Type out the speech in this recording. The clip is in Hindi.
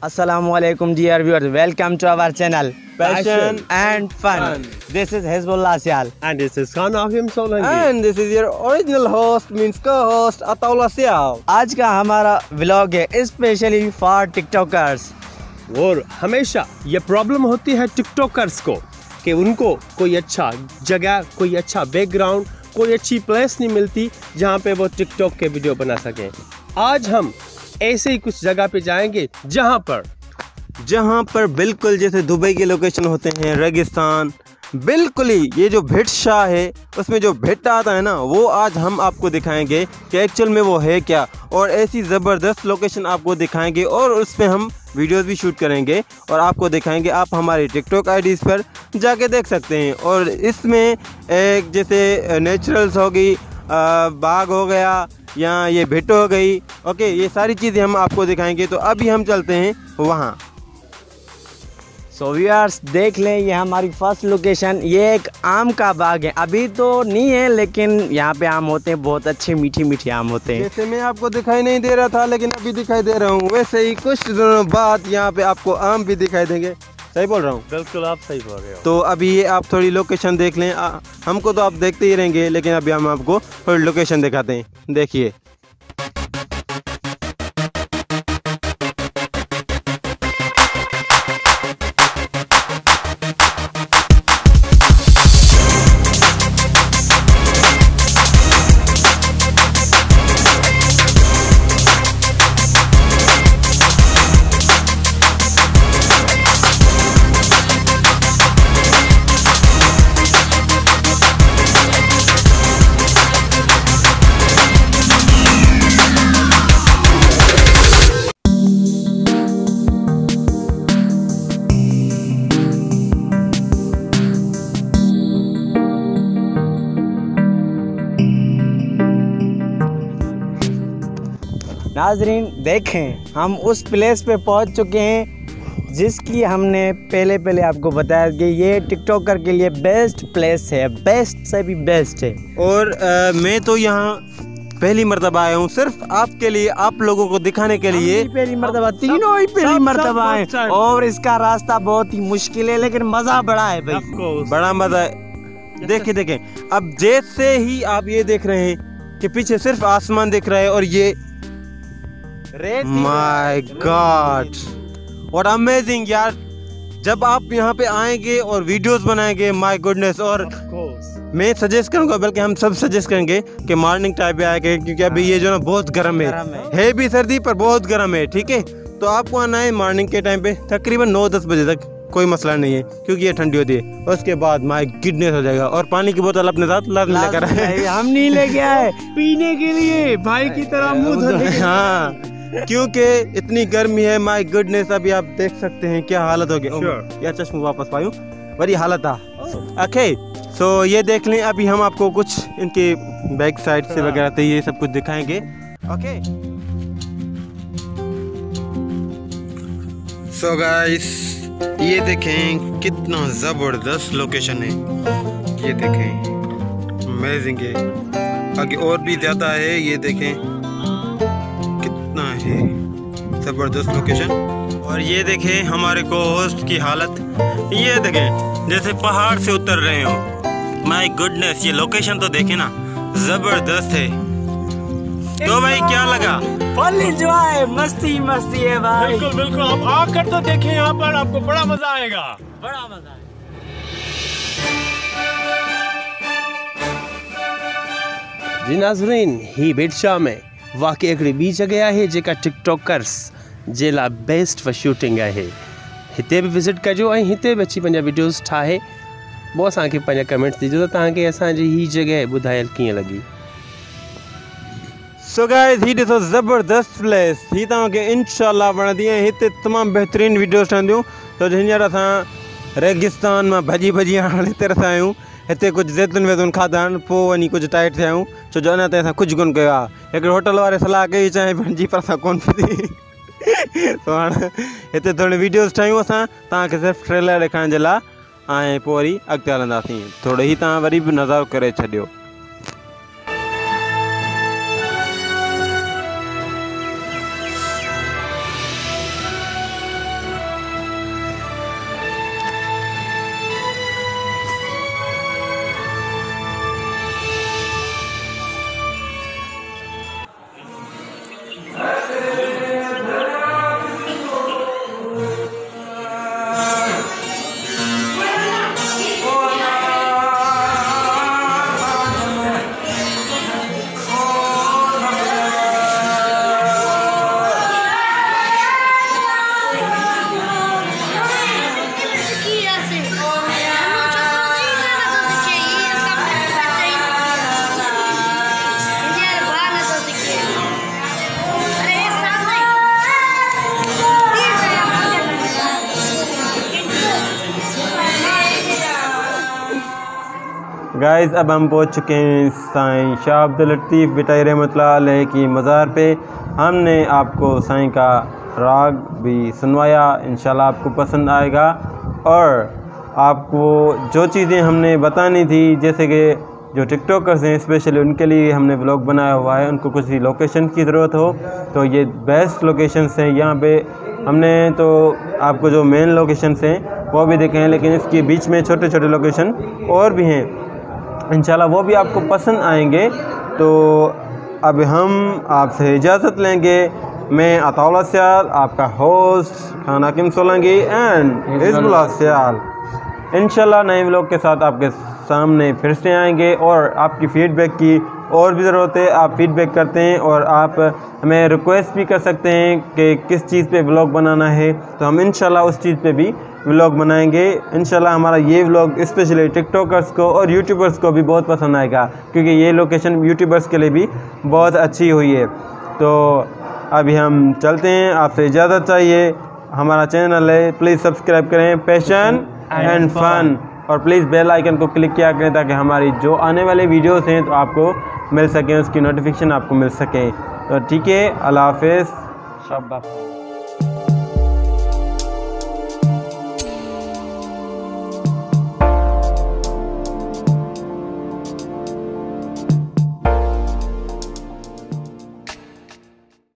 Assalamualaikum dear viewers. Welcome to our channel Passion and Fun. Fun. This is Hezbollah Sial. And this is Khan Afim Solanki. And this is your original host means co-host Ataullah Sial. आज का हमारा व्लॉग है स्पेशली फॉर टिकटॉकर्स और हमेशा ये प्रॉब्लम होती है टिकटॉकर्स को कि उनको कोई अच्छा जगह कोई अच्छा बैकग्राउंड कोई अच्छी प्लेस नहीं मिलती जहाँ पे वो टिकटॉक के वीडियो बना सकें आज हम ऐसे ही कुछ जगह पे जाएँगे जहाँ पर जहाँ पर बिल्कुल जैसे दुबई के लोकेशन होते हैं, रेगिस्तान, बिल्कुल ही ये जो भिट शाह है, उसमें जो भिट आता है ना, वो आज हम आपको दिखाएँगे कि एक्चुअल में वो है क्या। और ऐसी ज़बरदस्त लोकेशन आपको दिखाएँगे और उस पर हम वीडियोस भी शूट करेंगे और आपको दिखाएँगे, आप हमारे टिकटॉक आईडीज़ पर जाके देख सकते हैं। और इसमें एक जैसे नेचुरल्स होगी बाग हो गया या ये भिट हो गई। ओके ये सारी चीज़ें हम आपको दिखाएँगे तो अभी हम चलते हैं वहाँ। सो व्यूअर्स देख लें ये हमारी फ़र्स्ट लोकेशन ये एक आम का बाग है। अभी तो नहीं है लेकिन यहाँ पे आम होते हैं बहुत अच्छे मीठी मीठे आम होते हैं। जैसे मैं आपको दिखाई नहीं दे रहा था लेकिन अभी दिखाई दे रहा हूँ। वैसे ही कुछ दिनों बाद यहाँ पे आपको आम भी दिखाई देंगे। सही बोल रहा हूँ? बिल्कुल आप सही बोल रहे हो। तो अभी ये आप थोड़ी लोकेशन देख लें। आ, हमको तो आप देखते ही रहेंगे लेकिन अभी हम आपको थोड़ी लोकेशन दिखाते हैं। देखिए। नाजरीन देखें हम उस प्लेस पे पहुँच चुके हैं जिसकी हमने पहले पहले आपको बताया कि ये टिकटॉकर के लिए बेस्ट प्लेस है बेस्ट से भी बेस्ट है। और अ, मैं तो यहाँ पहली मरतबा आया हूँ सिर्फ़ आपके लिए आप लोगों को दिखाने के लिए। पहली मरतबा तीनों ही पहली मरतबा है। और इसका रास्ता बहुत ही मुश्किल है लेकिन मज़ा बड़ा है भाई। बड़ा मज़ा है। देखे देखें। अब जैसे ही आप ये देख रहे हैं कि पीछे सिर्फ़ आसमान दिख रहा है और ये माय गॉड और अमेजिंग यार जब आप यहाँ पे आएँगे और वीडियोस बनाएँगे माय गुडनेस और मैं सजेस्ट करूँगा बल्कि हम सब सजेस्ट करेंगे कि मॉर्निंग टाइम पे आए क्योंकि अभी ये जो ना बहुत गर्म है। है। है। भी सर्दी पर बहुत गर्म है ठीक है? तो आपको आना है मॉर्निंग के टाइम पे तकरीबन नौ दस बजे तक कोई मसला नहीं है क्योंकि ये ठंडी होती है। उसके बाद माय गिडनेस हो जाएगा और पानी की बोतल अपने साथ लाद लेकर आए। हम नहीं लेके आए। पीने के लिए भाई की तरह मुँह धोने हाँ। क्योंकि इतनी गर्मी है माय गुडनेस अभी आप देख सकते हैं क्या हालत हो गई Sure. या चश्मा वापस पायूं बड़ी हालत था ओके सो ये देख लें अभी हम आपको कुछ इनके बैक साइड से हाँ। वगैरह से ये सब कुछ दिखाएँगे। ओके सो गाइस ये देखें कितना ज़बरदस्त लोकेशन है। ये देखें अमेजिंग है। आगे और भी ज़्यादा है ये देखें। ज़बरदस्त लोकेशन और ये देखें हमारे को होस्ट की हालत। ये देखें जैसे पहाड़ से उतर रहे हो। माय गुडनेस ये लोकेशन तो देखें ना ज़बरदस्त है। तो भाई क्या लगा? फुल एंजॉय मस्ती मस्ती है भाई। बिल्कुल बिल्कुल आप आकर तो देखें यहाँ पर आपको बड़ा मज़ा आएगा। बड़ा मज़ा है जी नाज़रीन ही बेटशाह में वाकई हिकिड़ी ॿी जॻह आहे जेका टिकटॉकर्स जे लाइ बेस्ट फॉर शूटिंग आहे। हिते बि विज़िट कजो ऐं हिते बि अची पंहिंजा वीडियोज़ ठाहे। पोइ असांखे पंहिंजा कमेंट्स ॾिजो त तव्हांखे असांजी ही जॻह लॻी। सो गाइस ही ॾिसो ज़बरदस्त प्लेस ही तव्हांखे इनशाला वणंदी ऐं हिते तमामु बहितरीनु वीडियोस ठहंदियूं। जो हींअर असां रेगिस्तान माँ भॼी भॼी हाणे हिते रहिया आहियूं। हिते कुझु ज़ैतून वैतून खाधा आहिनि, पोइ वञी टाइट थिया आहियूं। छो जो अञा ताईं असां होटल वारे सलाह कई चांहि बणिजी पर असां कोन्ह तो हाणे हिते थोरी वीडियोस ठाहियूं असां, तव्हांखे सिर्फ़ु ट्रेलर ॾेखारण जे लाइ, ऐं पोइ वरी अॻिते हलंदासीं। नज़ारो करे छॾियो। गाइस अब हम पहुँच चुके हैं साईं शाह अब्दुल लतीफ़ बिटाई रहमत की मज़ार पे। हमने आपको साईं का राग भी सुनवाया, इंशाल्लाह आपको पसंद आएगा। और आपको जो चीज़ें हमने बतानी थी, जैसे कि जो टिकटॉकर्स हैं, स्पेशली उनके लिए हमने ब्लॉग बनाया हुआ है, उनको कुछ लोकेशन की ज़रूरत हो तो ये बेस्ट लोकेशंस हैं यहाँ पे। हमने तो आपको जो मेन लोकेशंस हैं, वो भी देखे हैं, लेकिन इसके बीच में छोटे छोटे लोकेशन और भी हैं। इंशाल्लाह वो भी आपको पसंद आएँगे। तो अब हम आपसे इजाज़त लेंगे। मैं अताउला सियाल, आपका होस्ट खाना किम सोलंगी एंड हिजबुल्ला सियाल। इंशाल्लाह नए व्लॉग के साथ आपके सामने फिर से आएँगे और आपकी फ़ीडबैक की और भी ज़रूरत है आप फीडबैक करते हैं और आप हमें रिक्वेस्ट भी कर सकते हैं कि किस चीज़ पे व्लॉग बनाना है। तो हम इंशाल्लाह उस चीज़ पे भी व्लॉग बनाएँगे। इंशाल्लाह हमारा ये व्लॉग स्पेशली टिकटॉकर्स को और यूट्यूबर्स को भी बहुत पसंद आएगा क्योंकि ये लोकेशन यूट्यूबर्स के लिए भी बहुत अच्छी हुई है। तो अभी हम चलते हैं आपसे इजाज़त चाहिए। हमारा चैनल है प्लीज़ सब्सक्राइब करें। पैशन एंड फन और प्लीज़ बेल आइकन को क्लिक किया करें ताकि हमारी जो आने वाले वीडियोस हैं तो आपको मिल सकें उसकी नोटिफिकेशन आपको मिल सके। तो ठीक है अल्लाह हाफ़ शाबाश